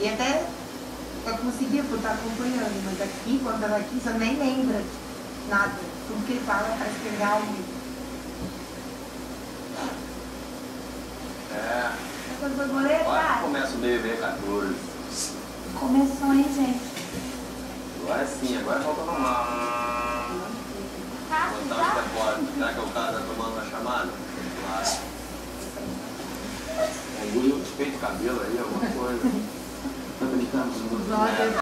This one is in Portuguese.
E até eu conseguia por estar acompanhando, mas aqui, quando estava aqui, você nem lembra nada. Tudo que ele fala para que é real. É. Quando? Começa o BBB14. Começou, hein, gente? Agora sim, agora volta normal. Tá, Botar tá. fora. Será que é o cara tá tomando uma chamada? Claro. Algum um despeito de cabelo aí, alguma coisa. Roger.